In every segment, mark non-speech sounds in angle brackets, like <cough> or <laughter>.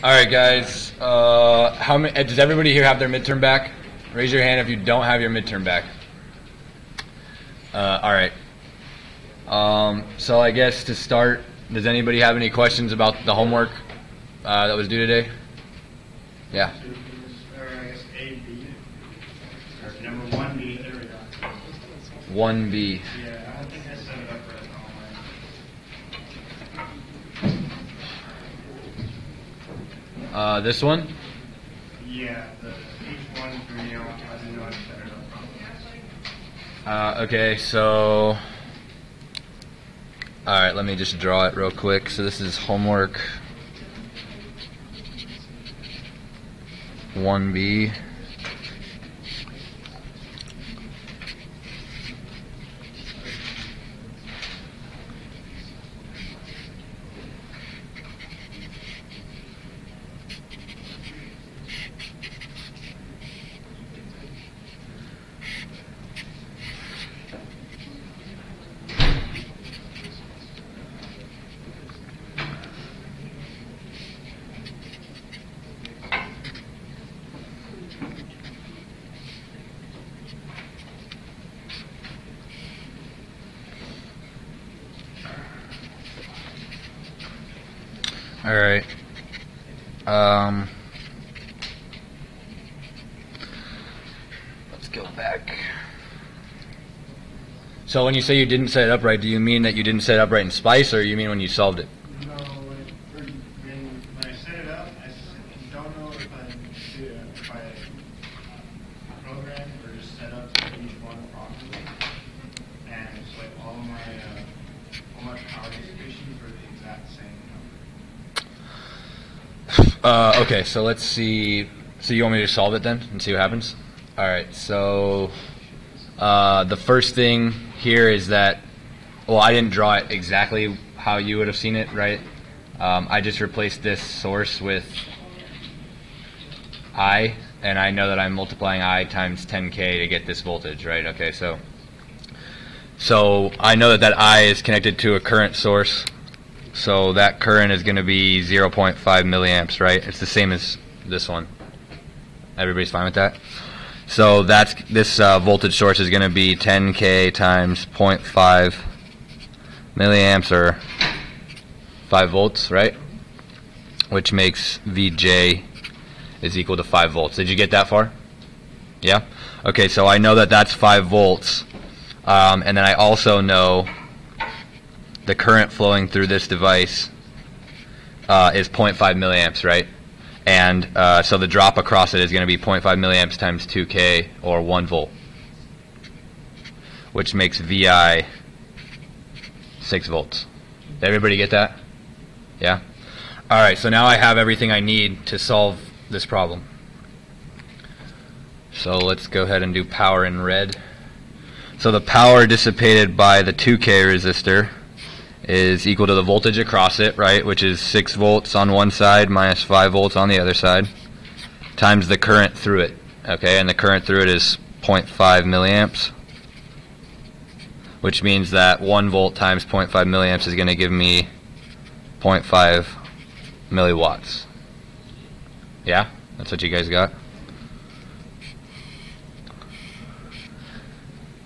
All right, guys. Uh, how many? Does everybody here have their midterm back? Raise your hand if you don't have your midterm back. Uh, all right. Um, so I guess to start, does anybody have any questions about the homework uh, that was due today? Yeah. Or I guess A, B, or number one B. There we go. One B. Yeah, I don't think I set it up right online. Uh, this one. Yeah, the each one for me, I didn't know how to set it up. Uh, okay, so. All right, let me just draw it real quick. So this is homework 1B. All right. Um, let's go back. So when you say you didn't set it up right, do you mean that you didn't set it up right in Spice, or you mean when you solved it? No, when, when I set it up, I don't know if I, if I programmed or just set up each one properly. And it's like all my, uh, all my power distributions were the exact same number. Uh, okay, so let's see. So you want me to solve it then and see what happens? All right. So uh, the first thing here is that, well, I didn't draw it exactly how you would have seen it, right? Um, I just replaced this source with I, and I know that I'm multiplying I times 10k to get this voltage, right? Okay, so so I know that that I is connected to a current source. So that current is going to be 0.5 milliamps, right? It's the same as this one. Everybody's fine with that? So that's this uh, voltage source is going to be 10k times 0.5 milliamps or 5 volts, right? Which makes VJ is equal to 5 volts. Did you get that far? Yeah? Okay, so I know that that's 5 volts. Um, and then I also know the current flowing through this device uh, is 0.5 milliamps, right? And uh, so the drop across it is going to be 0.5 milliamps times 2k or 1 volt, which makes VI 6 volts. Did everybody get that? Yeah? All right, so now I have everything I need to solve this problem. So let's go ahead and do power in red. So the power dissipated by the 2K resistor is equal to the voltage across it, right, which is 6 volts on one side minus 5 volts on the other side, times the current through it, okay, and the current through it is 0.5 milliamps, which means that 1 volt times 0.5 milliamps is going to give me 0.5 milliwatts. Yeah? That's what you guys got?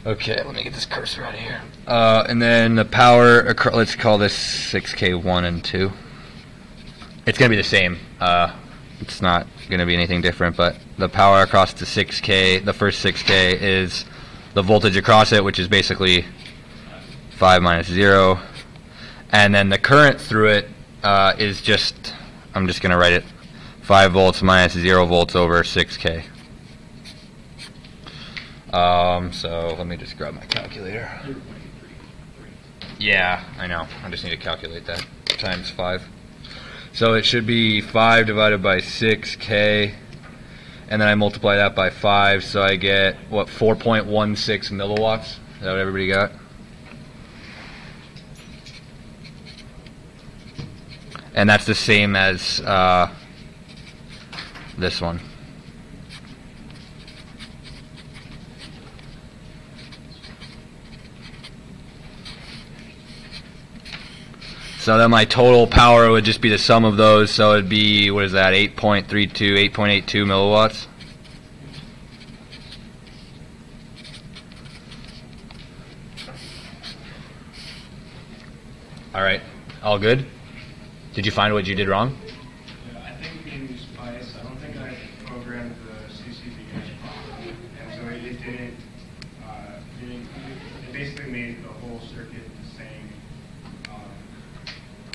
Okay, let me get this cursor out of here. Uh, and then the power, let's call this 6K1 and 2. It's going to be the same. Uh, it's not going to be anything different, but the power across the 6K, the first 6K is the voltage across it, which is basically 5 minus 0. And then the current through it uh, is just, I'm just going to write it 5 volts minus 0 volts over 6K. Um, so let me just grab my calculator. Yeah, I know. I just need to calculate that times 5. So it should be 5 divided by 6k, and then I multiply that by 5, so I get, what, 4.16 milliwatts? Is that what everybody got? And that's the same as uh, this one. So then my total power would just be the sum of those. So it'd be, what is that, 8.32, 8.82 milliwatts? All right, all good? Did you find what you did wrong? Yeah, I think in Spice, I don't think I programmed the CCVS properly, and so it didn't, uh, didn't, it basically made the whole circuit the same, um,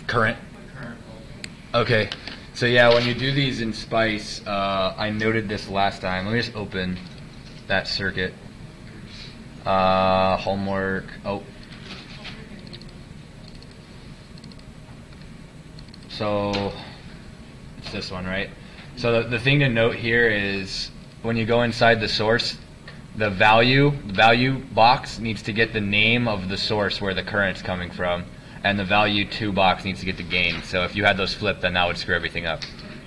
Current. current voltage. Okay, so yeah, when you do these in Spice, uh, I noted this last time. Let me just open that circuit. Uh, homework. Oh. So it's this one, right? So the, the thing to note here is when you go inside the source, the value the value box needs to get the name of the source where the current's coming from, and the value two box needs to get the gain. So if you had those flipped, then that would screw everything up.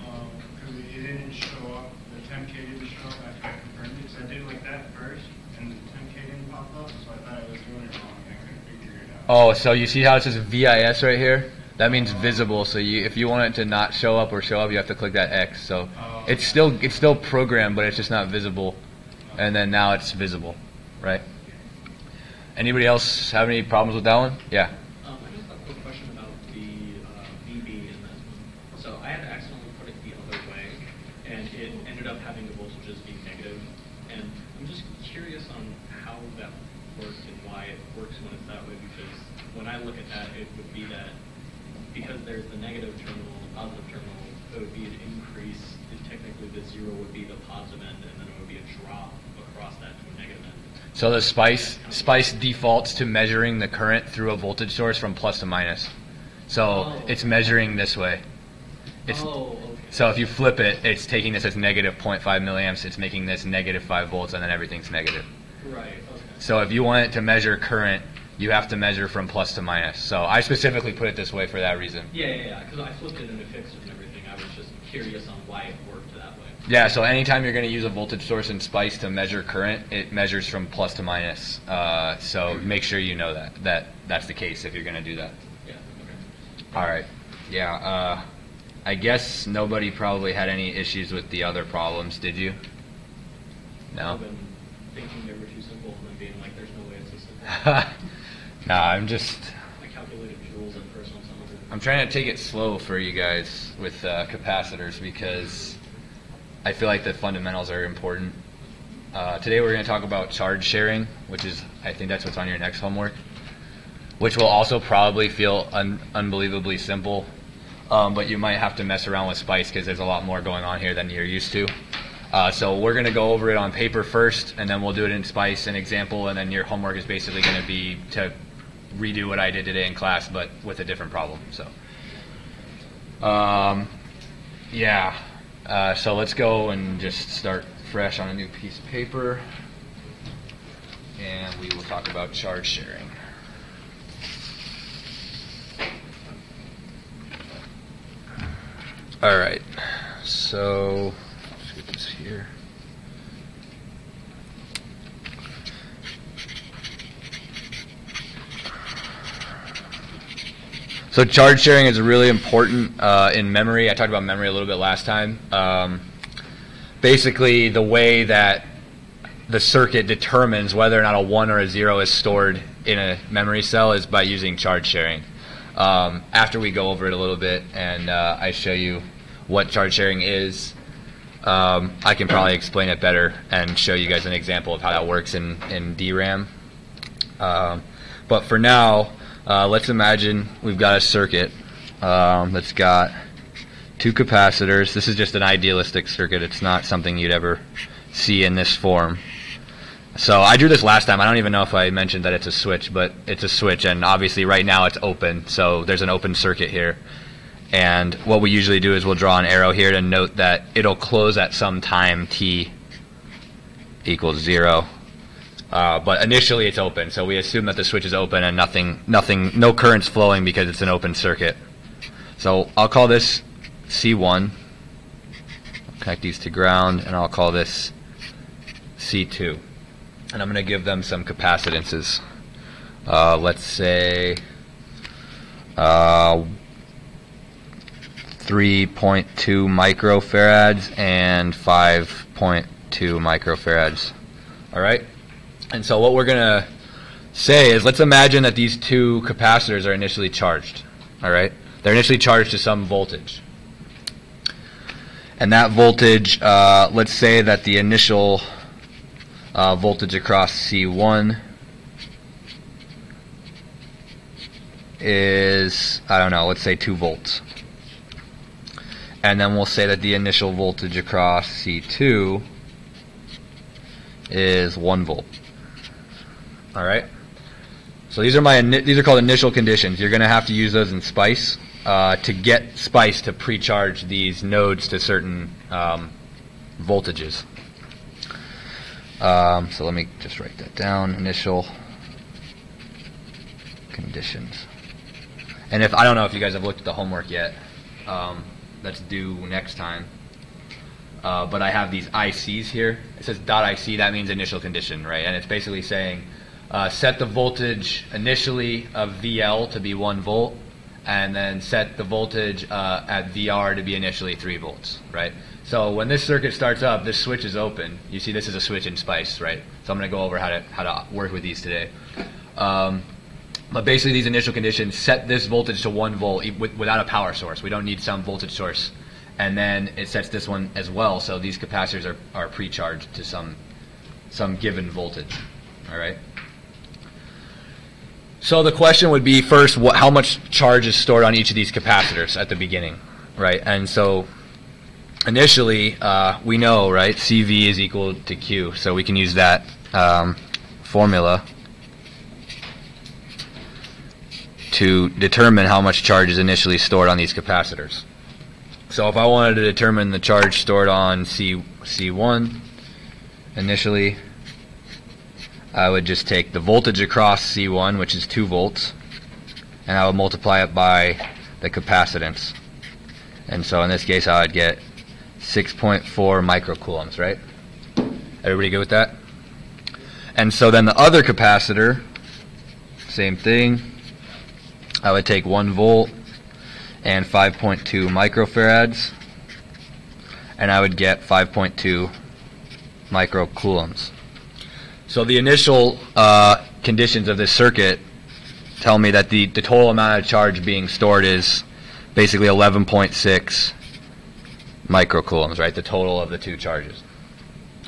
Um, cause it it didn't show up, the ten K didn't show up after I confirmed it, so I did it like that first, and the ten K didn't pop up, so I thought I was doing wrong, and I couldn't figure it out. Oh, so you see how it says VIS right here? That means visible. So you, if you want it to not show up or show up, you have to click that X. So Oh. it's still it's still programmed, but it's just not visible. And then now it's visible, right? Anybody else have any problems with that one? Yeah. Um, I just have a quick question about the uh, VB in this one. So I had accidentally put it the other way, and it ended up having the voltages be negative. And I'm just curious on how that works and why it works when it's that way. Because when I look at that, it would be that because there's the negative terminal and the positive terminal, it would be an increase. And technically, the zero would be the positive end, and then it would be a drop across that to a negative end. So the Spice Spice defaults to measuring the current through a voltage source from plus to minus. So Oh. it's measuring this way. It's, oh, okay. So if you flip it, it's taking this as negative 0.5 milliamps. It's making this negative 5 volts, and then everything's negative. Right. Okay. So if you want it to measure current, you have to measure from plus to minus. So I specifically put it this way for that reason. Yeah, yeah, yeah. Because I flipped it it fixed and everything. I was just curious on why it worked that way. Yeah, so anytime you're going to use a voltage source in Spice to measure current, it measures from plus to minus. Uh, so make sure you know that that that's the case if you're going to do that. Yeah. Okay. All right. Yeah. Uh, I guess nobody probably had any issues with the other problems, did you? No. I've been thinking they were too simple and then being like, "There's no way it's so simple." <laughs> nah, I'm just I calculated joules at first on some of it. I'm trying to take it slow for you guys with uh, capacitors because I feel like the fundamentals are important. Uh, today we're going to talk about charge sharing, which is I think that's what's on your next homework, which will also probably feel un- unbelievably simple, um, but you might have to mess around with Spice because there's a lot more going on here than you're used to. Uh, so we're going to go over it on paper first, and then we'll do it in Spice, an example, and then your homework is basically going to be to redo what I did today in class, but with a different problem. So, um, yeah. Uh, so let's go and just start fresh on a new piece of paper, and we will talk about charge sharing. All right. So here. So charge sharing is really important uh, in memory. I talked about memory a little bit last time. Um, basically, the way that the circuit determines whether or not a one or a zero is stored in a memory cell is by using charge sharing. Um, after we go over it a little bit and uh, I show you what charge sharing is, um, I can probably explain it better and show you guys an example of how that works in, in DRAM. Um, but for now, uh, let's imagine we've got a circuit um, that's got two capacitors. This is just an idealistic circuit. It's not something you'd ever see in this form. So I drew this last time. I don't even know if I mentioned that it's a switch, but it's a switch, and obviously right now it's open. So there's an open circuit here. And what we usually do is we'll draw an arrow here to note that it'll close at some time t equals zero. Uh, but initially it's open, so we assume that the switch is open and nothing, nothing, no current's flowing because it's an open circuit. So I'll call this C1. Connect these to ground, and I'll call this C2. And I'm going to give them some capacitances. Uh, let's say uh, 3.2 microfarads and 5.2 microfarads. All right? And so what we're going to say is let's imagine that these two capacitors are initially charged. All right? They're initially charged to some voltage. And that voltage, uh, let's say that the initial uh, voltage across C1 is, I don't know, let's say 2 volts. And then we'll say that the initial voltage across C2 is 1 volt. All right? So these are my these are called initial conditions. You're going to have to use those in Spice uh, to get Spice to pre-charge these nodes to certain um, voltages. Um, so let me just write that down. Initial conditions. And if I don't know if you guys have looked at the homework yet, um, that's due next time. Uh, but I have these ICs here. It says dot .IC. That means initial condition, right? And it's basically saying uh, set the voltage initially of VL to be 1 volt, and then set the voltage uh, at VR to be initially 3 volts, right? So when this circuit starts up, this switch is open. You see this is a switch in SPICE, right? So I'm going to go over how to, how to work with these today. Um, but basically these initial conditions set this voltage to 1 volt without a power source. We don't need some voltage source. And then it sets this one as well, so these capacitors are, are pre-charged to some, some given voltage, all right? So the question would be first, how much charge is stored on each of these capacitors at the beginning, right? And so initially, uh, we know, right, CV is equal to Q, so we can use that um, formula to determine how much charge is initially stored on these capacitors. So if I wanted to determine the charge stored on C, C1 initially, I would just take the voltage across C1, which is 2 volts, and I would multiply it by the capacitance. And so in this case, I would get 6.4 microcoulombs, right? Everybody good with that? And so then the other capacitor, same thing. I would take 1 volt and 5.2 microfarads, and I would get 5.2 microcoulombs. So the initial uh, conditions of this circuit tell me that the, the total amount of charge being stored is basically 11.6 microcoulombs, right? The total of the two charges.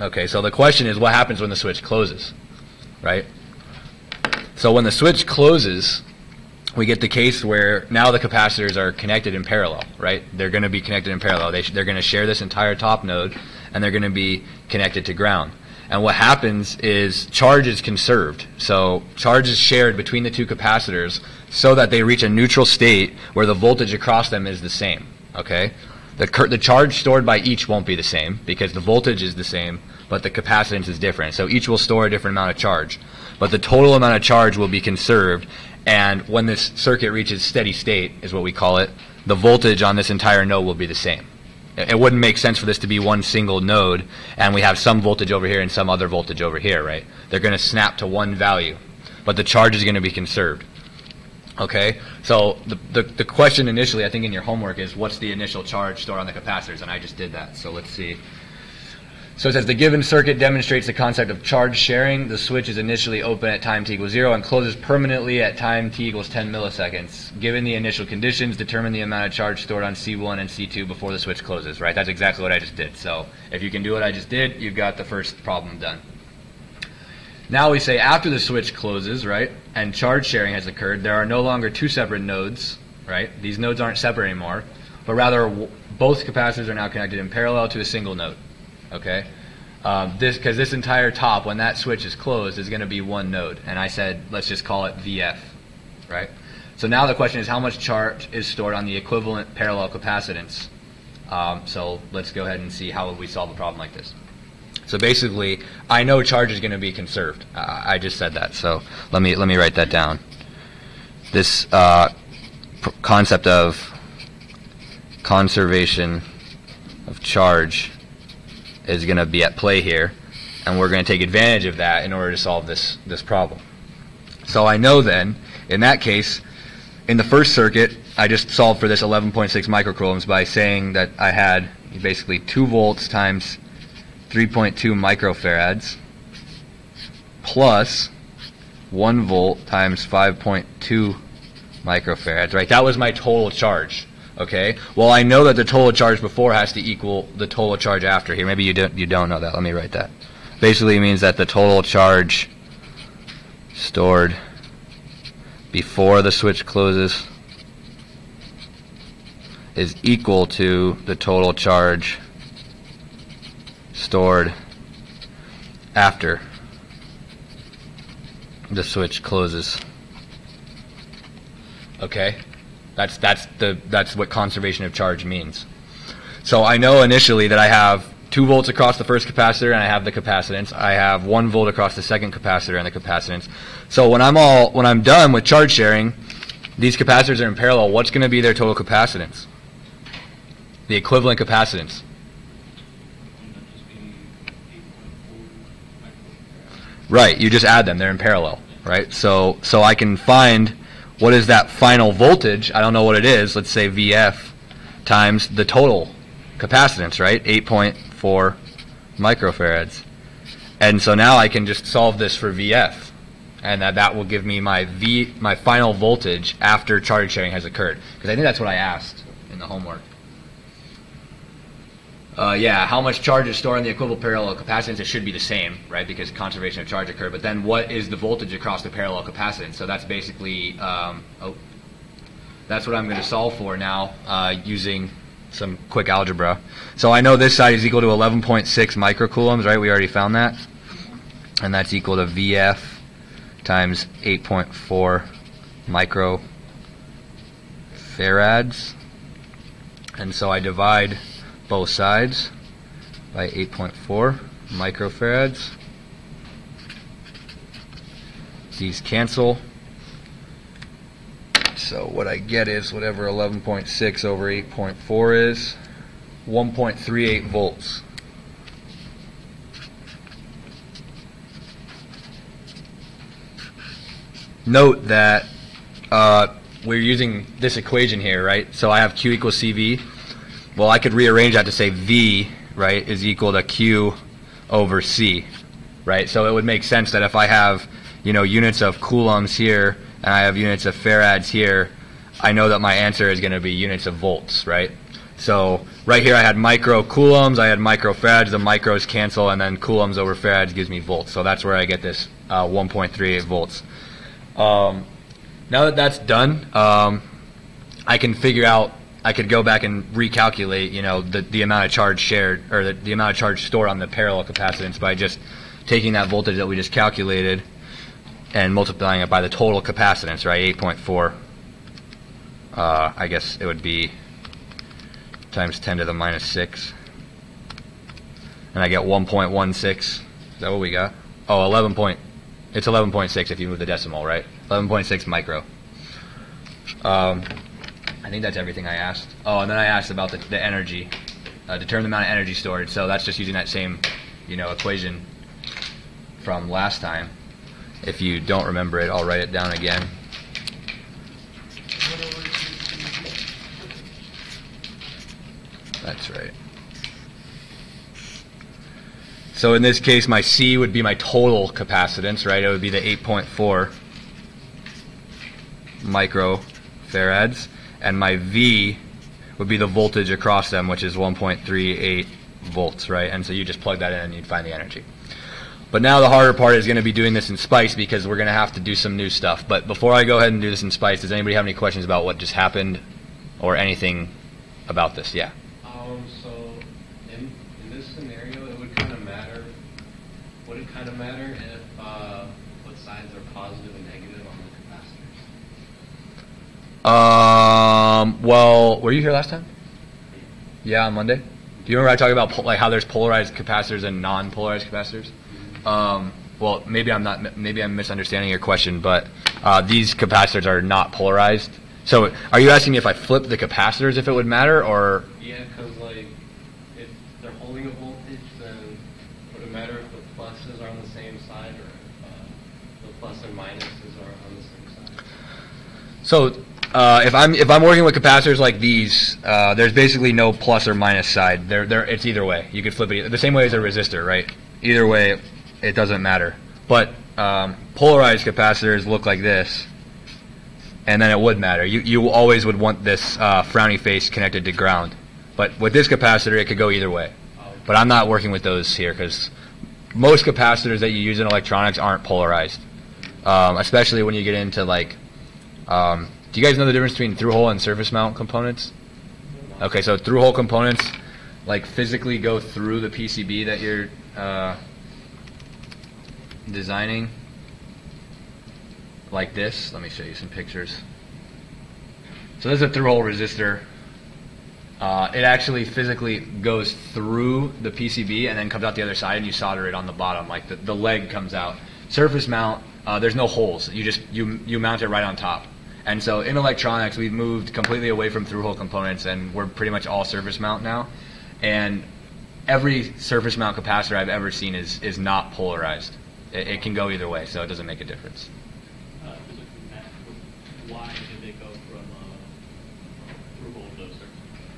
Okay, so the question is what happens when the switch closes, right? So when the switch closes, we get the case where now the capacitors are connected in parallel, right? They're going to be connected in parallel. They they're going to share this entire top node, and they're going to be connected to ground. And what happens is charge is conserved. So charge is shared between the two capacitors so that they reach a neutral state where the voltage across them is the same. Okay? The, the charge stored by each won't be the same because the voltage is the same, but the capacitance is different. So each will store a different amount of charge. But the total amount of charge will be conserved. And when this circuit reaches steady state, is what we call it, the voltage on this entire node will be the same it wouldn't make sense for this to be one single node and we have some voltage over here and some other voltage over here, right? They're going to snap to one value, but the charge is going to be conserved. Okay, so the, the, the, question initially, I think in your homework is what's the initial charge stored on the capacitors, and I just did that. So let's see. So it says the given circuit demonstrates the concept of charge sharing. The switch is initially open at time t equals 0 and closes permanently at time t equals 10 milliseconds. Given the initial conditions, determine the amount of charge stored on C1 and C2 before the switch closes, right? That's exactly what I just did. So if you can do what I just did, you've got the first problem done. Now we say after the switch closes, right, and charge sharing has occurred, there are no longer two separate nodes, right? These nodes aren't separate anymore, but rather both capacitors are now connected in parallel to a single node okay? Um, this because this entire top, when that switch is closed, is going to be one node. And I said, let's just call it VF, right? So now the question is how much charge is stored on the equivalent parallel capacitance? Um, so let's go ahead and see how we solve a problem like this. So basically, I know charge is going to be conserved. Uh, I just said that. So let me let me write that down. This uh, concept of conservation of charge is going to be at play here, and we're going to take advantage of that in order to solve this, this problem. So I know then, in that case, in the first circuit, I just solved for this 11.6 microcoulombs by saying that I had basically 2 volts times 3.2 microfarads plus 1 volt times 5.2 microfarads, right? That was my total charge. Okay. Well, I know that the total charge before has to equal the total charge after here. Maybe you don't you don't know that. Let me write that. Basically means that the total charge stored before the switch closes is equal to the total charge stored after the switch closes. Okay? That's that's the that's what conservation of charge means. So I know initially that I have 2 volts across the first capacitor and I have the capacitance. I have 1 volt across the second capacitor and the capacitance. So when I'm all when I'm done with charge sharing, these capacitors are in parallel. What's going to be their total capacitance? The equivalent capacitance. Right, you just add them. They're in parallel, right? So so I can find what is that final voltage? I don't know what it is. Let's say VF times the total capacitance, right? 8.4 microfarads. And so now I can just solve this for VF. And that, that will give me my V my final voltage after charge sharing has occurred. Because I think that's what I asked in the homework. Uh, yeah, how much charge is stored in the equivalent parallel capacitance? It should be the same, right? Because conservation of charge occurred. But then, what is the voltage across the parallel capacitance? So that's basically, um, oh, that's what I'm going to solve for now uh, using some quick algebra. So I know this side is equal to 11.6 microcoulombs, right? We already found that, and that's equal to VF times 8.4 microfarads. And so I divide both sides by 8.4 microfarads. These cancel. So what I get is whatever 11.6 over 8.4 is, 1.38 volts. Note that uh, we're using this equation here, right? So I have Q equals CV. Well, I could rearrange that to say V, right, is equal to Q over C, right? So it would make sense that if I have, you know, units of coulombs here and I have units of farads here, I know that my answer is going to be units of volts, right? So right here I had micro coulombs, I had microfarads, the micros cancel, and then coulombs over farads gives me volts. So that's where I get this uh, 1.38 volts. Um, now that that's done, um, I can figure out I could go back and recalculate, you know, the, the amount of charge shared or the, the amount of charge stored on the parallel capacitance by just taking that voltage that we just calculated and multiplying it by the total capacitance, right? 8.4. Uh, I guess it would be times 10 to the minus 6. And I get 1.16. Is that what we got? Oh, 11 point. It's 11.6 if you move the decimal, right? 11.6 micro. Um, I think that's everything I asked. Oh, and then I asked about the, the energy, uh, determine the amount of energy stored. So that's just using that same, you know, equation from last time. If you don't remember it, I'll write it down again. That's right. So in this case, my C would be my total capacitance, right? It would be the 8.4 microfarads and my V would be the voltage across them, which is 1.38 volts, right? And so you just plug that in and you'd find the energy. But now the harder part is going to be doing this in Spice because we're going to have to do some new stuff. But before I go ahead and do this in Spice, does anybody have any questions about what just happened or anything about this? Yeah. Um, so in, in this scenario, it would kind of matter, would it kind of matter if, uh, what sides are positive and negative on the capacitors? Um, well, were you here last time? Yeah, on Monday. Do you remember I talked about like how there's polarized capacitors and non-polarized capacitors? Um, well, maybe I'm not. Maybe I'm misunderstanding your question, but uh, these capacitors are not polarized. So, are you asking me if I flip the capacitors if it would matter, or Yeah, because like, if they're holding a voltage, then would it matter if the pluses are on the same side or if uh, the plus and minuses are on the same side? so? Uh, if I'm if I'm working with capacitors like these, uh, there's basically no plus or minus side. There, there, it's either way. You could flip it the same way as a resistor, right? Either way, it doesn't matter. But um, polarized capacitors look like this, and then it would matter. You you always would want this uh, frowny face connected to ground. But with this capacitor, it could go either way. But I'm not working with those here because most capacitors that you use in electronics aren't polarized, um, especially when you get into like. Um, do you guys know the difference between through-hole and surface mount components? Okay, so through-hole components like physically go through the PCB that you're uh, designing, like this. Let me show you some pictures. So this is a through-hole resistor. Uh, it actually physically goes through the PCB and then comes out the other side, and you solder it on the bottom, like the, the leg comes out. Surface mount, uh, there's no holes. You just you you mount it right on top. And so in electronics, we've moved completely away from through-hole components, and we're pretty much all surface mount now. And every surface mount capacitor I've ever seen is is not polarized. It, it can go either way, so it doesn't make a difference. Uh, why did they go from uh, through hole to surface?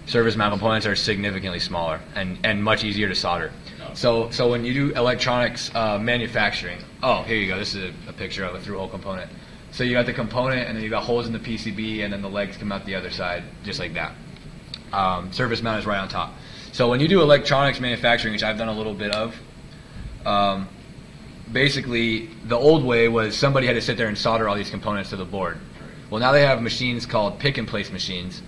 Surface mount components are significantly smaller and, and much easier to solder. So so when you do electronics uh, manufacturing, oh here you go. This is a, a picture of a through-hole component. So you got the component, and then you got holes in the PCB, and then the legs come out the other side, just like that. Um, surface mount is right on top. So when you do electronics manufacturing, which I've done a little bit of, um, basically the old way was somebody had to sit there and solder all these components to the board. Well, now they have machines called pick and place machines,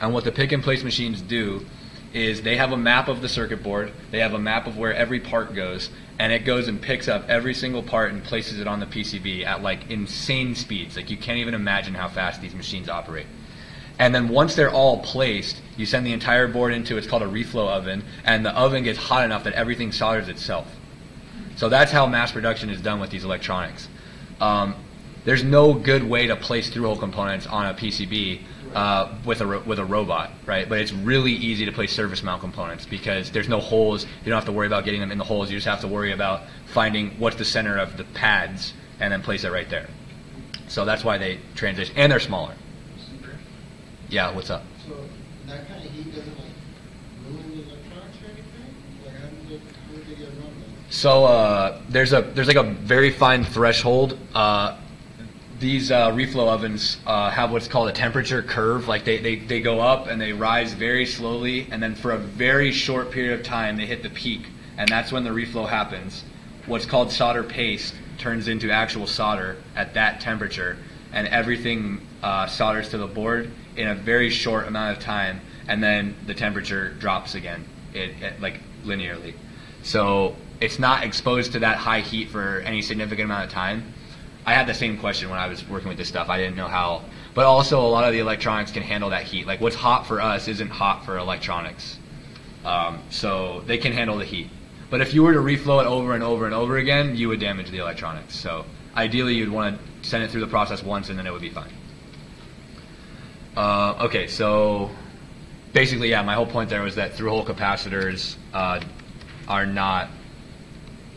and what the pick and place machines do is they have a map of the circuit board, they have a map of where every part goes, and it goes and picks up every single part and places it on the PCB at like insane speeds. Like you can't even imagine how fast these machines operate. And then once they're all placed, you send the entire board into it's called a reflow oven, and the oven gets hot enough that everything solders itself. So that's how mass production is done with these electronics. Um, there's no good way to place through-hole components on a PCB uh, with a ro- with a robot, right? But it's really easy to place surface mount components because there's no holes. You don't have to worry about getting them in the holes. You just have to worry about finding what's the center of the pads and then place it right there. So that's why they transition, and they're smaller. Yeah, what's up? So that kind of heat doesn't like ruin the electronics or anything? Like how does it, how would they get around that? So uh, there's a there's like a very fine threshold. Uh, these uh, reflow ovens uh, have what's called a temperature curve. Like they, they, they go up and they rise very slowly, and then for a very short period of time they hit the peak, and that's when the reflow happens. What's called solder paste turns into actual solder at that temperature, and everything uh, solders to the board in a very short amount of time, and then the temperature drops again, it, it like linearly. So it's not exposed to that high heat for any significant amount of time. I had the same question when I was working with this stuff. I didn't know how, but also a lot of the electronics can handle that heat. Like what's hot for us isn't hot for electronics, um, so they can handle the heat. But if you were to reflow it over and over and over again, you would damage the electronics. So ideally, you'd want to send it through the process once, and then it would be fine. Uh, okay, so basically, yeah, my whole point there was that through-hole capacitors uh, are not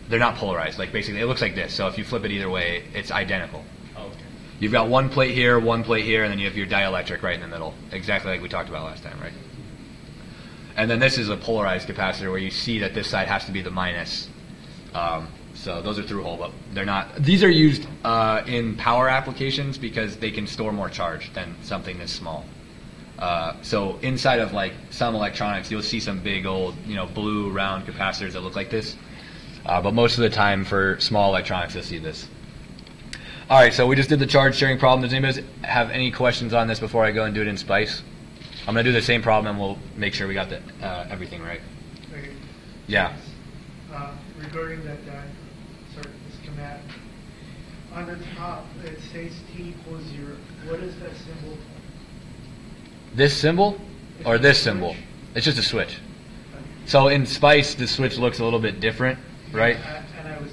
they're not polarized. Like basically, it looks like this. So if you flip it either way, it's identical. Oh, okay. You've got one plate here, one plate here, and then you have your dielectric right in the middle, exactly like we talked about last time, right? And then this is a polarized capacitor where you see that this side has to be the minus. Um, so those are through hole, but they're not. These are used uh, in power applications because they can store more charge than something this small. Uh, so inside of like some electronics, you'll see some big old, you know, blue round capacitors that look like this. Uh, but most of the time for small electronics, you'll see this. All right, so we just did the charge sharing problem. Does anybody have any questions on this before I go and do it in Spice? I'm going to do the same problem and we'll make sure we got the, uh, everything right. Okay. Yeah. Uh, regarding that, uh, sorry, this schematic, on the top, it says T equals zero. What is that symbol? This symbol or this symbol? It's just a switch. So in Spice, the switch looks a little bit different, right? Uh, And I was.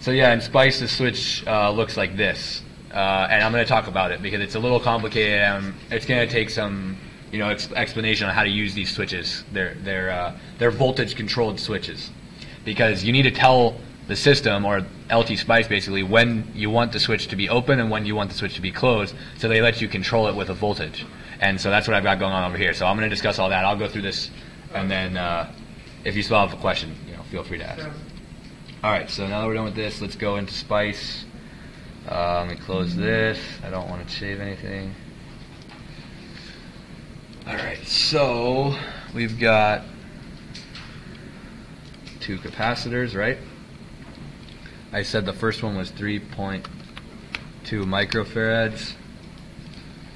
So yeah, in Spice, the switch uh, looks like this, uh, and I'm going to talk about it because it's a little complicated. Um, it's going to take some, you know, ex- explanation on how to use these switches. They're they're uh, they're voltage controlled switches because you need to tell the system or LT Spice basically when you want the switch to be open and when you want the switch to be closed. So they let you control it with a voltage. And so that's what I've got going on over here. So I'm going to discuss all that. I'll go through this, and then uh, if you still have a question, feel free to ask. All right. So now that we're done with this, let's go into Spice. Uh, let me close this. I don't want to save anything. All right. So we've got two capacitors, right? I said the first one was 3.2 microfarads,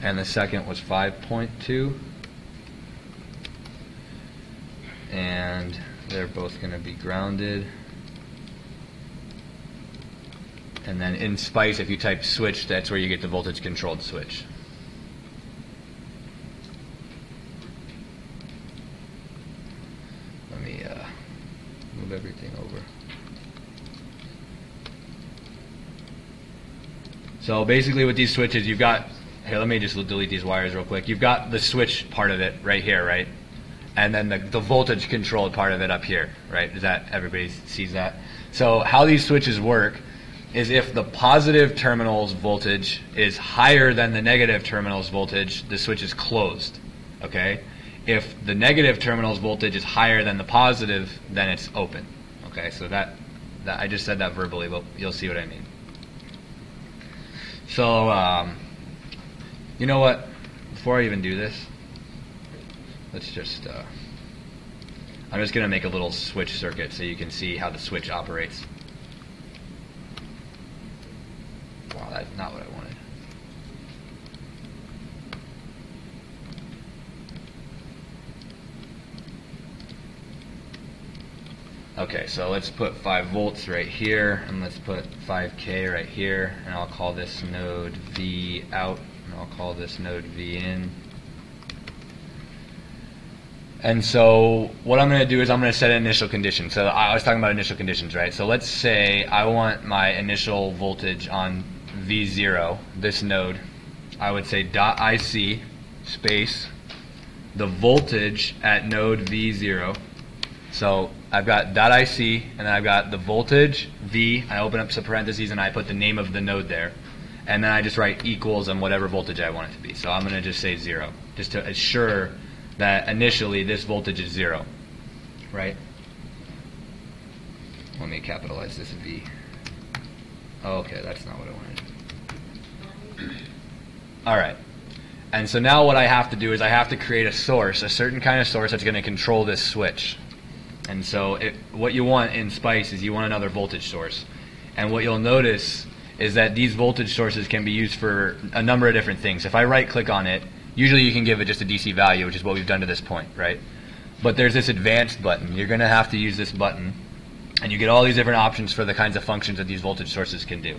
and the second was 5.2. And they're both going to be grounded. And then in Spice, if you type switch, that's where you get the voltage controlled switch. Let me uh, move everything over. So basically with these switches, you've got, here, let me just delete these wires real quick. You've got the switch part of it right here, right? And then the, the voltage controlled part of it up here, right? Is that, everybody sees that? So how these switches work is if the positive terminal's voltage is higher than the negative terminal's voltage, the switch is closed, okay? If the negative terminal's voltage is higher than the positive, then it's open, okay? So that, that I just said that verbally, but you'll see what I mean. So, um, you know what? Before I even do this, let's just, uh, I'm just going to make a little switch circuit so you can see how the switch operates. Wow, that's not what I wanted. Okay, so let's put 5 volts right here, and let's put 5K right here, and I'll call this node V out, and I'll call this node V in. And so what I'm going to do is I'm going to set an initial condition. So I was talking about initial conditions, right? So let's say I want my initial voltage on V0, this node. I would say dot IC space the voltage at node V0. So I've got dot IC and then I've got the voltage V. I open up some parentheses and I put the name of the node there. And then I just write equals and whatever voltage I want it to be. So I'm going to just say zero, just to assure that initially this voltage is zero, right? Let me capitalize this V. Okay, that's not what I wanted. All right. And so now what I have to do is I have to create a source, a certain kind of source that's going to control this switch. And so it, what you want in Spice is you want another voltage source. And what you'll notice is that these voltage sources can be used for a number of different things. If I right click on it, usually you can give it just a DC value, which is what we've done to this point, right? But there's this advanced button. You're going to have to use this button. And you get all these different options for the kinds of functions that these voltage sources can do,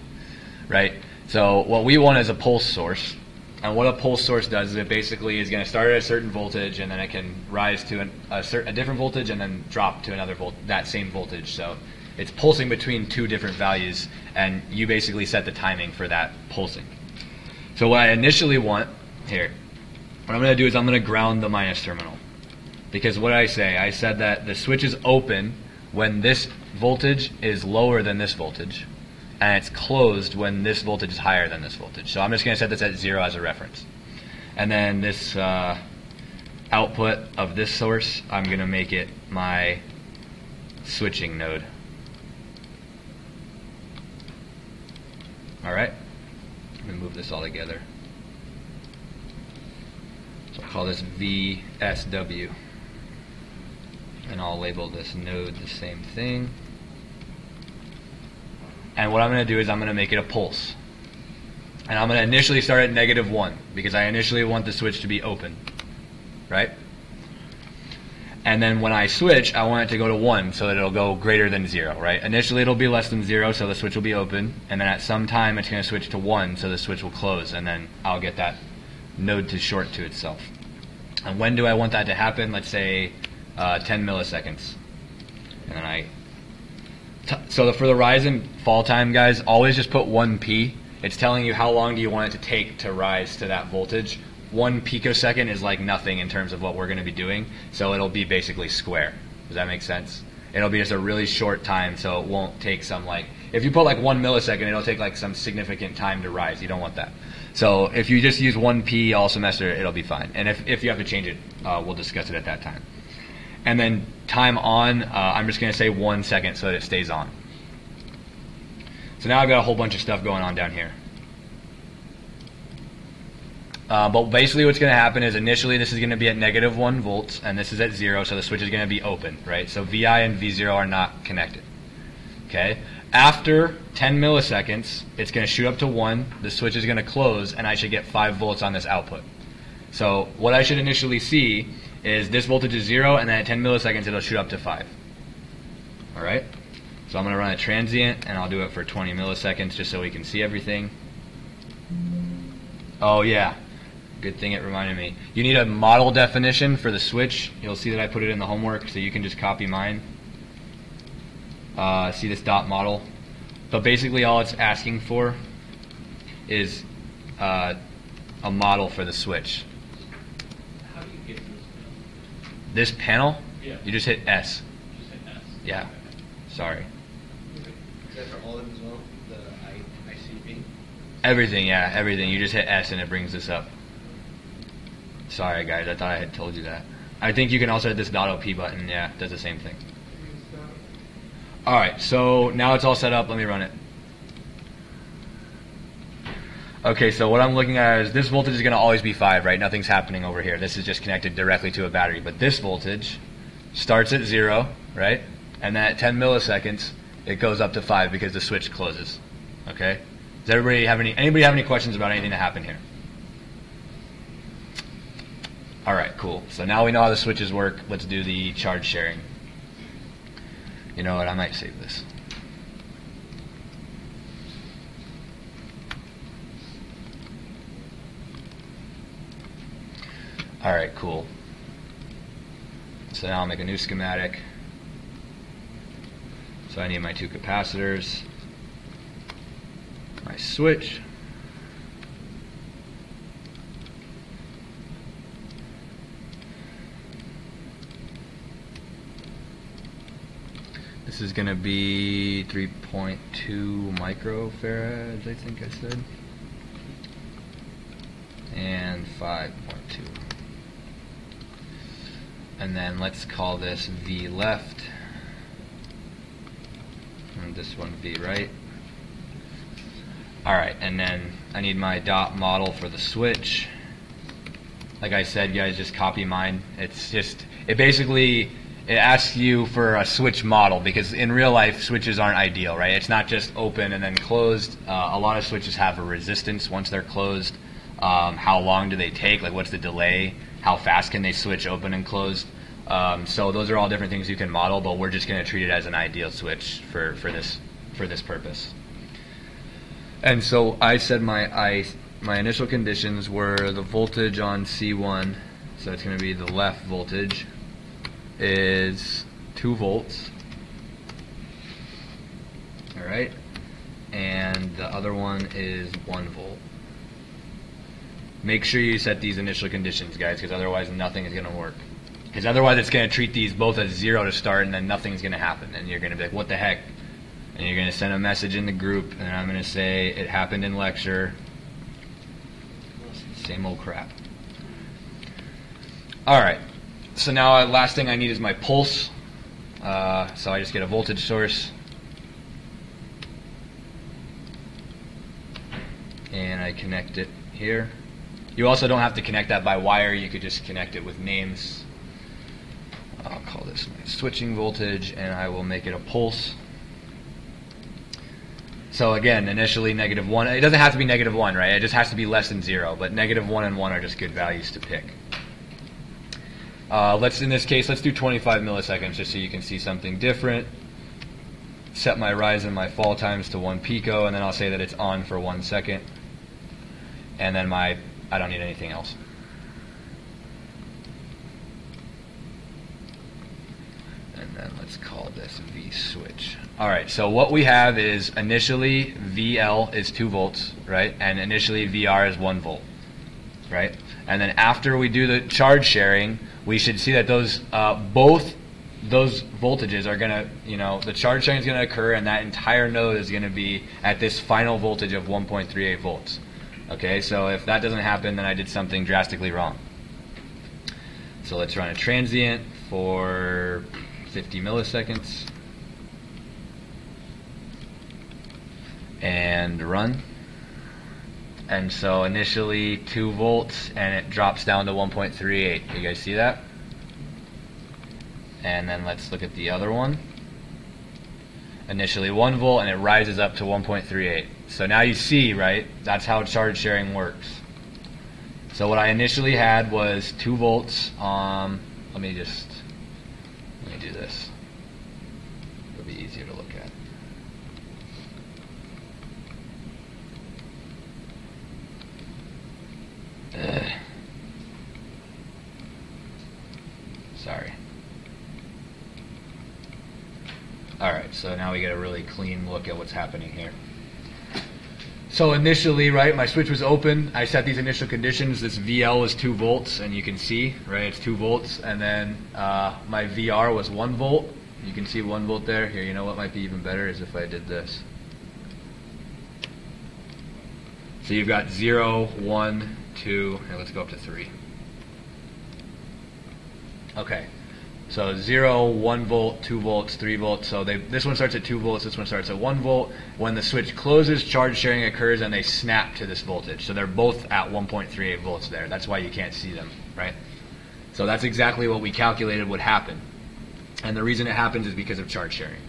right? So what we want is a pulse source. And what a pulse source does is it basically is going to start at a certain voltage and then it can rise to an, a, a different voltage and then drop to another volt, that same voltage. So it's pulsing between two different values and you basically set the timing for that pulsing. So what I initially want here, what I'm going to do is I'm going to ground the minus terminal. Because what did I say? I said that the switch is open when this voltage is lower than this voltage and it's closed when this voltage is higher than this voltage. So I'm just going to set this at zero as a reference. And then this uh, output of this source, I'm going to make it my switching node. All right, let me move this all together. Call this VSW. And I'll label this node the same thing. And what I'm going to do is I'm going to make it a pulse. And I'm going to initially start at negative 1 because I initially want the switch to be open. Right? And then when I switch, I want it to go to 1 so that it'll go greater than 0, right? Initially it'll be less than 0 so the switch will be open. And then at some time it's going to switch to 1 so the switch will close. And then I'll get that node to short to itself. And when do I want that to happen? Let's say uh, 10 milliseconds. And then I so for the rise and fall time, guys, always just put 1p. It's telling you how long do you want it to take to rise to that voltage. One picosecond is like nothing in terms of what we're going to be doing, so it'll be basically square. Does that make sense? It'll be just a really short time, so it won't take some like if you put like one millisecond, it'll take like some significant time to rise. You don't want that. So if you just use one p all semester, it'll be fine. And if if you have to change it, uh, we'll discuss it at that time. And then time on, uh, I'm just going to say one second so that it stays on. So now I've got a whole bunch of stuff going on down here. Uh, but basically what's going to happen is initially this is going to be at negative 1 volts and this is at 0 so the switch is going to be open, right? So VI and V0 are not connected. Okay? After 10 milliseconds, it's going to shoot up to 1, the switch is going to close and I should get 5 volts on this output. So what I should initially see is this voltage is 0 and then at 10 milliseconds it'll shoot up to 5. Alright? So I'm going to run a transient and I'll do it for 20 milliseconds just so we can see everything. Oh yeah, good thing it reminded me. You need a model definition for the switch. You'll see that I put it in the homework so you can just copy mine. Uh, see this dot model. But basically all it's asking for is uh, a model for the switch. How do you get to this? This panel, Yeah. you just hit S. Just hit S. Yeah. Sorry. Is that for all of them as well? The I, ICP? Everything, yeah, everything. You just hit S and it brings this up. Sorry, guys, I thought I had told you that. I think you can also hit this dot .op button. Yeah, does the same thing. All right, so now it's all set up. Let me run it. Okay, so what I'm looking at is this voltage is going to always be 5, right? Nothing's happening over here. This is just connected directly to a battery. But this voltage starts at 0, right? And then at 10 milliseconds, it goes up to 5 because the switch closes. Okay? Does everybody have any anybody have any questions about anything that happened here? All right, cool. So now we know how the switches work. Let's do the charge sharing. You know what? I might save this. All right, cool. So now I'll make a new schematic. So I need my two capacitors, my switch, This is going to be 3.2 microfarads, I think I said. And 5.2. And then let's call this V left. And this one V right. Alright, and then I need my dot model for the switch. Like I said, guys, just copy mine. It's just, it basically, it asks you for a switch model because in real life, switches aren't ideal, right? It's not just open and then closed. Uh, a lot of switches have a resistance once they're closed. Um, how long do they take? Like, what's the delay? How fast can they switch open and closed? Um, so those are all different things you can model, but we're just going to treat it as an ideal switch for, for this for this purpose. And so I said my I my initial conditions were the voltage on C1, so it's going to be the left voltage is 2 volts. All right. And the other one is 1 volt. Make sure you set these initial conditions, guys, because otherwise nothing is going to work. Because otherwise it's going to treat these both as 0 to start and then nothing's going to happen. And you're going to be like, what the heck? And you're going to send a message in the group, and I'm going to say, it happened in lecture. Same old crap. All right. So now, uh, last thing I need is my pulse. Uh, so I just get a voltage source. And I connect it here. You also don't have to connect that by wire. You could just connect it with names. I'll call this my switching voltage, and I will make it a pulse. So again, initially negative 1. It doesn't have to be negative 1, right? It just has to be less than 0. But negative 1 and 1 are just good values to pick. Uh, let's, in this case, let's do 25 milliseconds just so you can see something different. Set my rise and my fall times to 1 pico, and then I'll say that it's on for 1 second. And then my, I don't need anything else. And then let's call this V switch. All right, so what we have is initially VL is 2 volts, right? And initially VR is 1 volt, right? And then after we do the charge sharing, we should see that those uh, both those voltages are gonna, you know, the charge sharing is gonna occur, and that entire node is gonna be at this final voltage of 1.38 volts. Okay, so if that doesn't happen, then I did something drastically wrong. So let's run a transient for 50 milliseconds. And run. And so initially 2 volts, and it drops down to 1.38. You guys see that? And then let's look at the other one. Initially 1 volt, and it rises up to 1.38. So now you see, right? That's how charge sharing works. So what I initially had was 2 volts. Um, let me just let me do this. It'll be easier to look at. Ugh. Sorry. Alright, so now we get a really clean look at what's happening here. So initially, right, my switch was open. I set these initial conditions. This VL was 2 volts, and you can see, right, it's 2 volts. And then uh, my VR was 1 volt. You can see 1 volt there. Here, you know what might be even better is if I did this. So you've got 0, 1, 2, and let's go up to 3. Okay. So 0, 1 volt, 2 volts, 3 volts. So they, this one starts at 2 volts, this one starts at 1 volt. When the switch closes, charge sharing occurs and they snap to this voltage. So they're both at 1.38 volts there. That's why you can't see them, right? So that's exactly what we calculated would happen. And the reason it happens is because of charge sharing.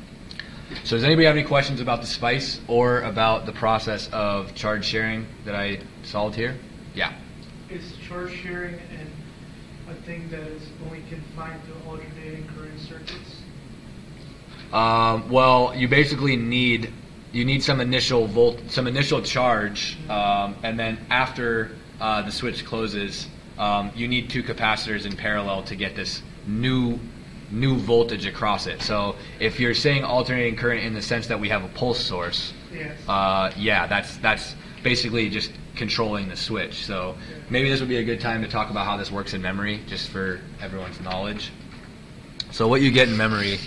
So does anybody have any questions about the SPICE or about the process of charge sharing that I solved here? Yeah. Is charge sharing and a thing that is only confined to alternating current circuits? Um, well, you basically need you need some initial volt, some initial charge, um, and then after uh, the switch closes, um, you need two capacitors in parallel to get this new new voltage across it. So if you're saying alternating current in the sense that we have a pulse source, Yes. uh, yeah, that's that's basically just controlling the switch. So maybe this would be a good time to talk about how this works in memory, just for everyone's knowledge. So what you get in memory,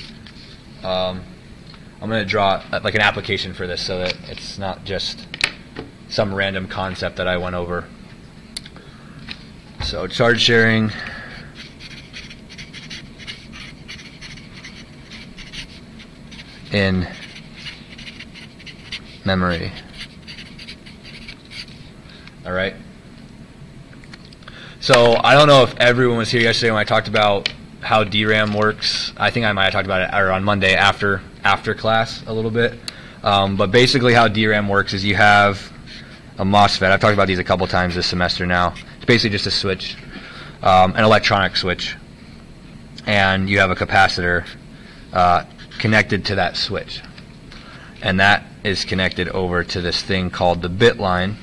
um, I'm going to draw uh, like an application for this, so that it's not just some random concept that I went over. So charge sharing. In memory. All right. So I don't know if everyone was here yesterday when I talked about how DRAM works. I think I might have talked about it or on Monday after after class a little bit. Um, but basically, how DRAM works is you have a MOSFET. I've talked about these a couple times this semester now. It's basically just a switch, um, an electronic switch, and you have a capacitor uh, connected to that switch, and that is connected over to this thing called the bit line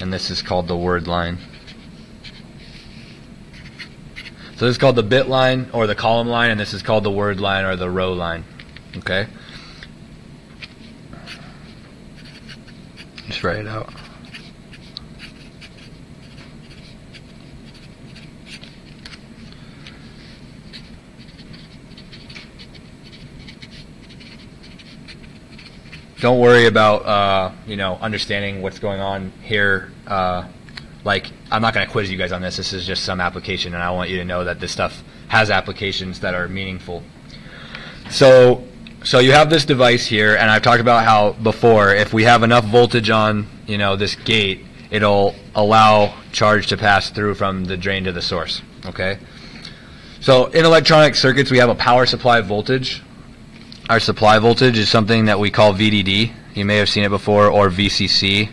and this is called the word line. So this is called the bit line or the column line, and this is called the word line or the row line. Okay? Just write it out. Don't worry about uh, you know understanding what's going on here. Uh, like I'm not going to quiz you guys on this. This is just some application, and I want you to know that this stuff has applications that are meaningful. So, so you have this device here, and I've talked about how before, if we have enough voltage on you know this gate, it'll allow charge to pass through from the drain to the source. Okay. So in electronic circuits, we have a power supply voltage, our supply voltage is something that we call VDD. You may have seen it before, or VCC,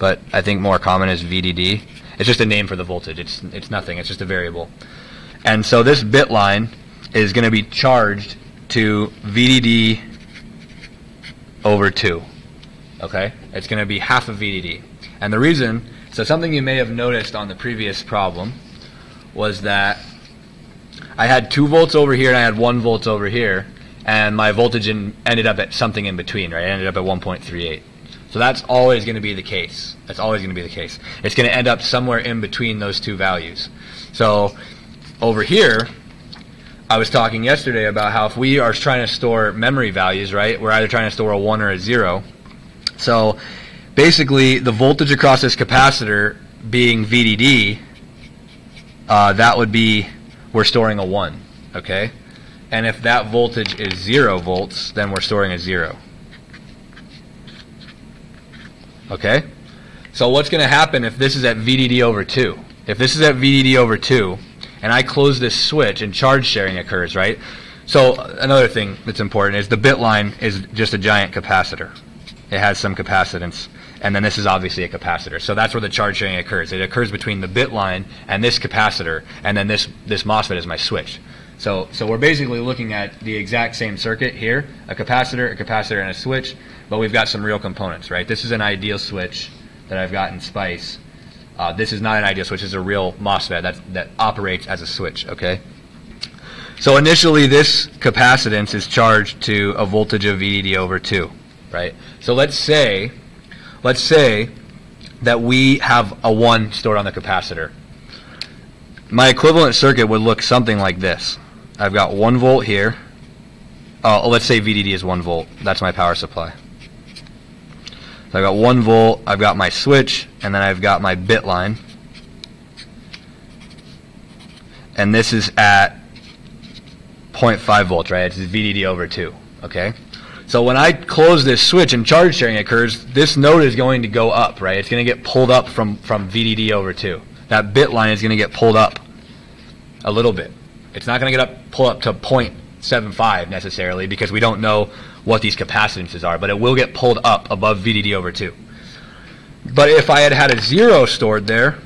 but I think more common is VDD. It's just a name for the voltage. It's it's nothing. It's just a variable. And so this bit line is going to be charged to VDD over 2. Okay? It's going to be half of VDD. And the reason, so something you may have noticed on the previous problem was that I had 2 volts over here and I had 1 volt over here and my voltage in, ended up at something in between, right? I ended up at 1.38. So that's always going to be the case. That's always going to be the case. It's going to end up somewhere in between those two values. So over here, I was talking yesterday about how if we are trying to store memory values, right, we're either trying to store a 1 or a 0. So basically, the voltage across this capacitor being VDD, uh, that would be, we're storing a 1, okay? And if that voltage is 0 volts, then we're storing a 0. Okay? So what's going to happen if this is at VDD over 2? If this is at VDD over 2, and I close this switch and charge sharing occurs, right? So another thing that's important is the bit line is just a giant capacitor. It has some capacitance. And then this is obviously a capacitor. So that's where the charge sharing occurs. It occurs between the bit line and this capacitor, and then this, this MOSFET is my switch. So, so we're basically looking at the exact same circuit here, a capacitor, a capacitor, and a switch, but we've got some real components, right? This is an ideal switch that I've got in SPICE. Uh, this is not an ideal switch, is a real MOSFET that, that operates as a switch, okay? So initially this capacitance is charged to a voltage of VDD over 2, right? So let's say, let's say that we have a 1 stored on the capacitor. My equivalent circuit would look something like this. I've got 1 volt here. Oh, let's say VDD is 1 volt. That's my power supply. So I've got 1 volt, I've got my switch, and then I've got my bit line. And this is at 0.5 volts, right? It's VDD over 2, okay? So when I close this switch and charge sharing occurs, this node is going to go up, right? It's going to get pulled up from, from VDD over 2. That bit line is going to get pulled up a little bit. It's not going to get up, pull up to 0.75 necessarily because we don't know what these capacitances are, but it will get pulled up above VDD over 2. But if I had had a 0 stored there,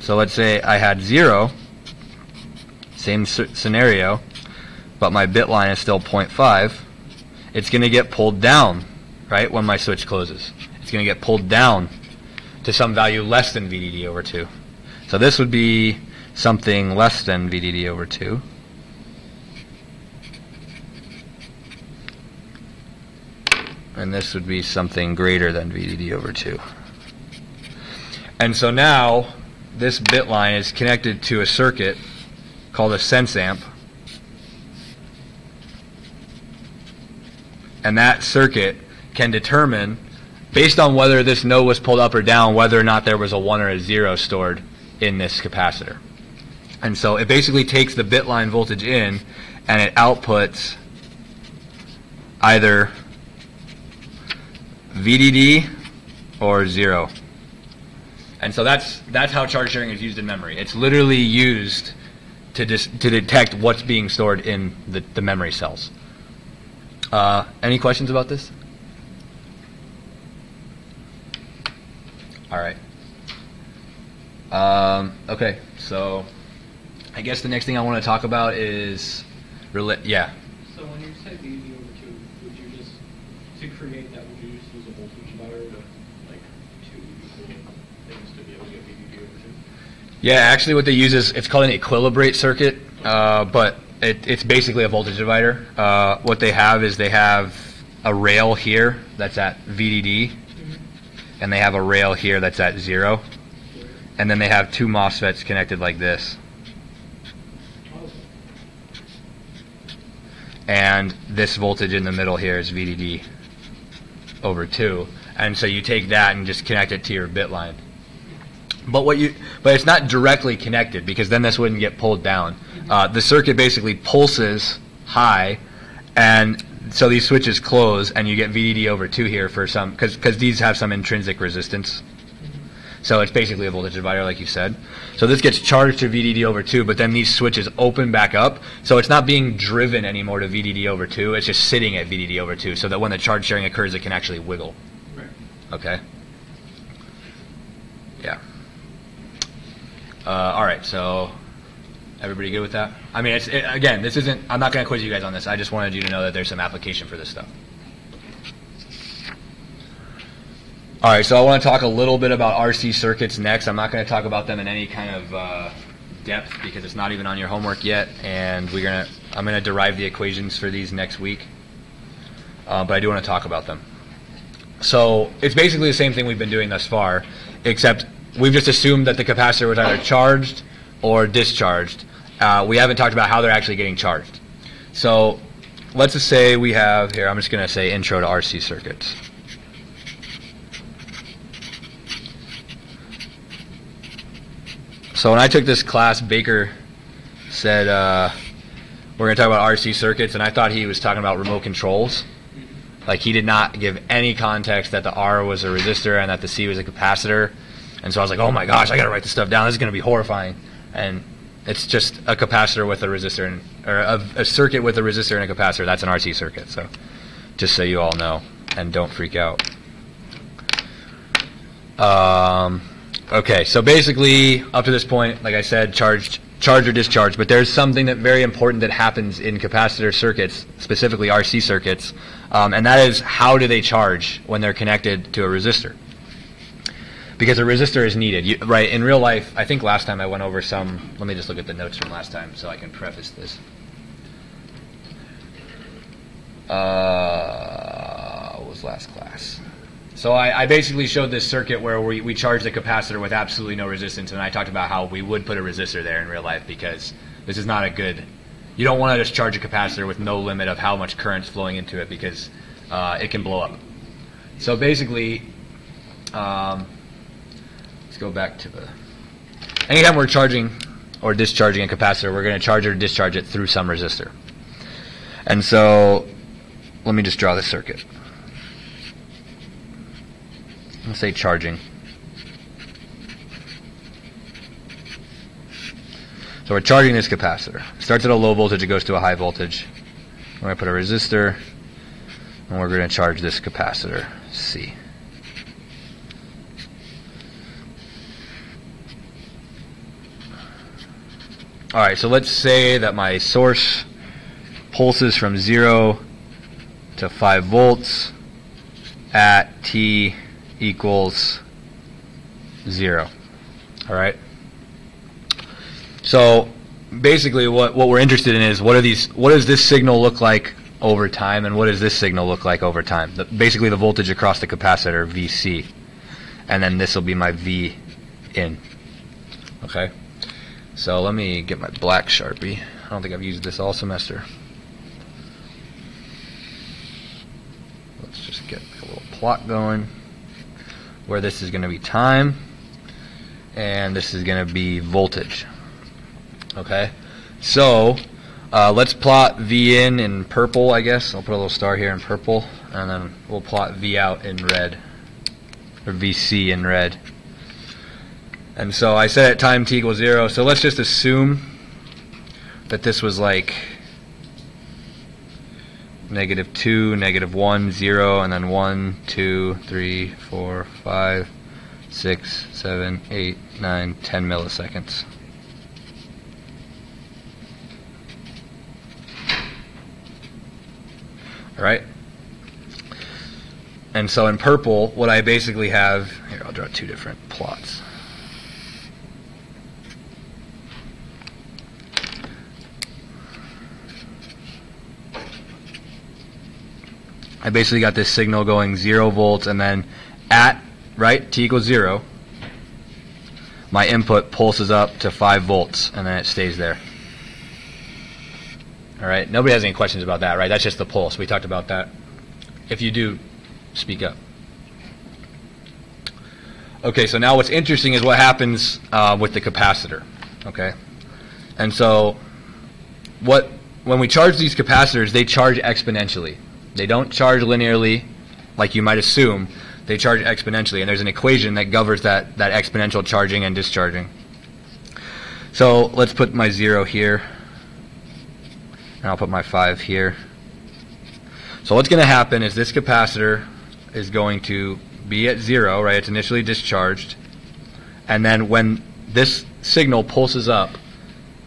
so let's say I had 0, same scenario, but my bit line is still 0.5, it's going to get pulled down, right, when my switch closes. It's going to get pulled down to some value less than VDD over 2. So this would be something less than VDD over 2. And this would be something greater than VDD over 2. And so now this bit line is connected to a circuit called a sense amp. And that circuit can determine, based on whether this node was pulled up or down, whether or not there was a 1 or a 0 stored in this capacitor. And so it basically takes the bit line voltage in and it outputs either VDD or 0. And so that's, that's how charge sharing is used in memory. It's literally used to, dis- to detect what's being stored in the, the memory cells. Uh, any questions about this? All right. Um, okay, so I guess the next thing I want to talk about is, rela- yeah. So when you say VDD over two, would you just to create that? Would you just use a voltage divider to like two equal things to be able to get VDD over two? Yeah, actually, what they use is it's called an equilibrate circuit, uh, but it, it's basically a voltage divider. Uh, what they have is they have a rail here that's at VDD, and they have a rail here that's at zero, and then they have two MOSFETs connected like this. And this voltage in the middle here is VDD over 2. And so you take that and just connect it to your bit line. But what you, but it's not directly connected because then this wouldn't get pulled down. Uh, the circuit basically pulses high, and so these switches close, and you get VDD over two here for some because these have some intrinsic resistance. So it's basically a voltage divider, like you said. So this gets charged to VDD over 2, but then these switches open back up. So it's not being driven anymore to VDD over 2. It's just sitting at VDD over 2 so that when the charge sharing occurs, it can actually wiggle. Right. Okay? Yeah. Uh, all right, so everybody good with that? I mean, it's, it, again, this isn't, I'm not going to quiz you guys on this. I just wanted you to know that there's some application for this stuff. All right, so I want to talk a little bit about RC circuits next. I'm not going to talk about them in any kind of uh, depth because it's not even on your homework yet, and we're gonna I'm going to derive the equations for these next week. Uh, but I do want to talk about them. So it's basically the same thing we've been doing thus far, except we've just assumed that the capacitor was either charged or discharged, uh, we haven't talked about how they're actually getting charged. So let's just say we have here, I'm just going to say intro to RC circuits. So when I took this class, Baker said uh, we're going to talk about RC circuits, and I thought he was talking about remote controls. Like he did not give any context that the R was a resistor and that the C was a capacitor. And so I was like, oh my gosh, I got to write this stuff down. This is going to be horrifying. And it's just a capacitor with a resistor, and, or a, a circuit with a resistor and a capacitor. That's an RC circuit. So just so you all know and don't freak out. Um, okay, so basically, up to this point, like I said, charged, charge or discharge. But there's something that very important that happens in capacitor circuits, specifically RC circuits, um, and that is how do they charge when they're connected to a resistor? Because a resistor is needed, you, right? In real life, I think last time I went over some. Let me just look at the notes from last time so I can preface this. Uh, what was last class? So I, I, basically showed this circuit where we, we charge the capacitor with absolutely no resistance, and I talked about how we would put a resistor there in real life because this is not a good. You don't want to just charge a capacitor with no limit of how much current's flowing into it because uh, it can blow up. So basically, um, let's go back to the. Anytime we're charging or discharging a capacitor, we're going to charge or discharge it through some resistor. And so, let me just draw the circuit. Let's say charging. So we're charging this capacitor. It starts at a low voltage, it goes to a high voltage. We're going to put a resistor, and we're going to charge this capacitor, C. Alright, so let's say that my source pulses from 0 to 5 volts at T equals 0. Alright? So basically what, what we're interested in is what are these what does this signal look like over time and what does this signal look like over time? The, basically the voltage across the capacitor VC. And then this will be my V in. Okay? So let me get my black Sharpie. I don't think I've used this all semester. Let's just get a little plot going where this is going to be time and this is going to be voltage. Okay, so uh, let's plot V in in purple, I guess. I'll put a little star here in purple, and then we'll plot V out in red, or VC in red. And so I set at time t equals 0, so let's just assume that this was like negative 2, negative 1, 0, and then 1, 2, 3, 4, 5, 6, 7, 8, 9, 10 milliseconds. Alright? And so in purple, what I basically have, here I'll draw two different plots. I basically got this signal going 0 volts and then at, right, t equals 0, my input pulses up to 5 volts and then it stays there. All right, nobody has any questions about that, right? That's just the pulse. We talked about that. If you do, speak up. Okay, so now what's interesting is what happens uh, with the capacitor. Okay, and so what when we charge these capacitors, they charge exponentially. They don't charge linearly, like you might assume. They charge exponentially, and there's an equation that governs that, that exponential charging and discharging. So let's put my 0 here, and I'll put my 5 here. So what's going to happen is this capacitor is going to be at 0, right? It's initially discharged, and then when this signal pulses up,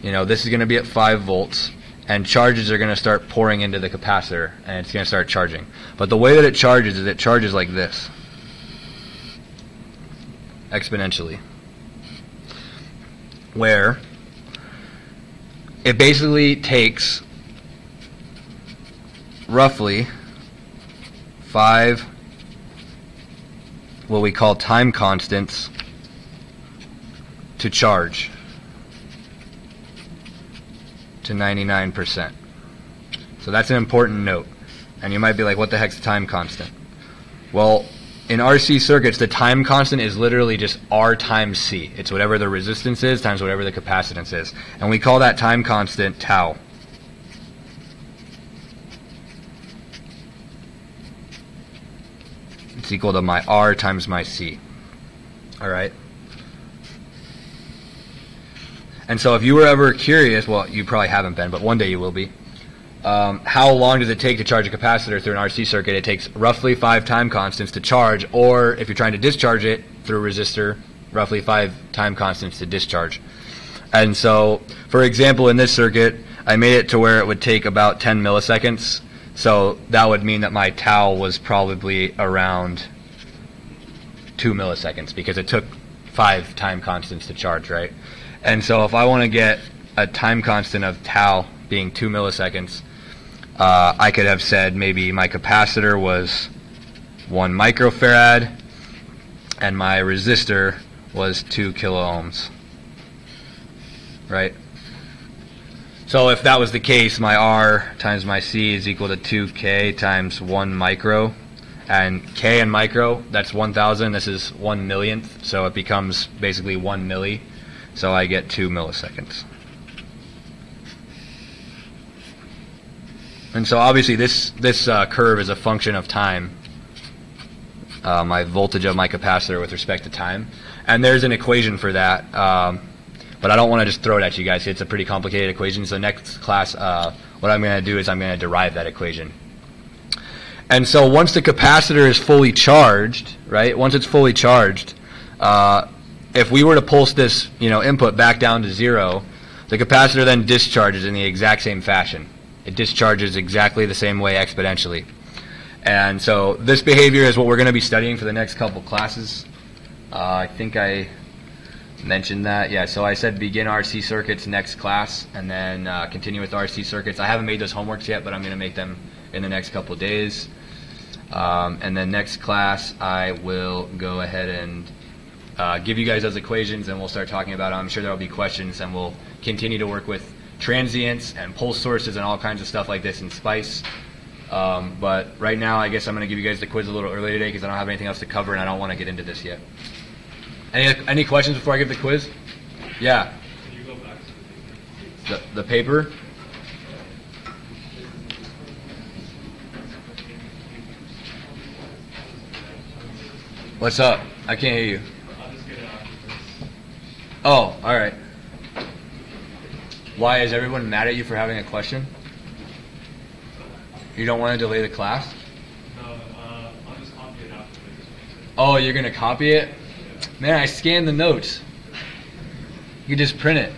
you know, this is going to be at 5 volts, and charges are going to start pouring into the capacitor and it's going to start charging. But the way that it charges is it charges like this. Exponentially, where it basically takes roughly five what we call time constants to charge to 99%. So that's an important note. And you might be like, what the heck's the time constant? Well, in RC circuits, the time constant is literally just R times C. It's whatever the resistance is times whatever the capacitance is. And we call that time constant tau. It's equal to my R times my C. All right? And so if you were ever curious, well, you probably haven't been, but one day you will be. Um, how long does it take to charge a capacitor through an RC circuit? It takes roughly five time constants to charge, or if you're trying to discharge it through a resistor, roughly five time constants to discharge. And so, for example, in this circuit, I made it to where it would take about 10 milliseconds. So that would mean that my tau was probably around two milliseconds because it took five time constants to charge, right? And so if I want to get a time constant of tau being two milliseconds, uh, I could have said maybe my capacitor was one microfarad and my resistor was two kilo ohms. Right? So if that was the case, my R times my C is equal to 2K times 1 micro. And K and micro, that's 1,000. This is 1 millionth. So it becomes basically 1 milli. So I get 2 milliseconds. And so obviously this, this uh, curve is a function of time. Uh, my voltage of my capacitor with respect to time. And there's an equation for that. Um, but I don't want to just throw it at you guys. It's a pretty complicated equation. So next class, uh, what I'm going to do is I'm going to derive that equation. And so once the capacitor is fully charged, right? Once it's fully charged, uh, if we were to pulse this, you know, input back down to zero, the capacitor then discharges in the exact same fashion. It discharges exactly the same way exponentially. And so this behavior is what we're going to be studying for the next couple classes. Uh, I think I mentioned that. Yeah, so I said begin RC circuits next class and then uh, continue with RC circuits. I haven't made those homeworks yet, but I'm going to make them in the next couple days. Um, and then next class, I will go ahead and uh, give you guys those equations and we'll start talking about them. I'm sure there will be questions and we'll continue to work with transients and pulse sources and all kinds of stuff like this in SPICE. Um, but right now, I guess I'm going to give you guys the quiz a little early today because I don't have anything else to cover and I don't want to get into this yet. Any, any questions before I give the quiz? Yeah. You go back the, the paper? What's up? I can't hear you. Oh, all right. Why is everyone mad at you for having a question? You don't want to delay the class? No, uh, I'll just copy it after this. Oh, you're gonna copy it? Man, I scanned the notes. You just print it.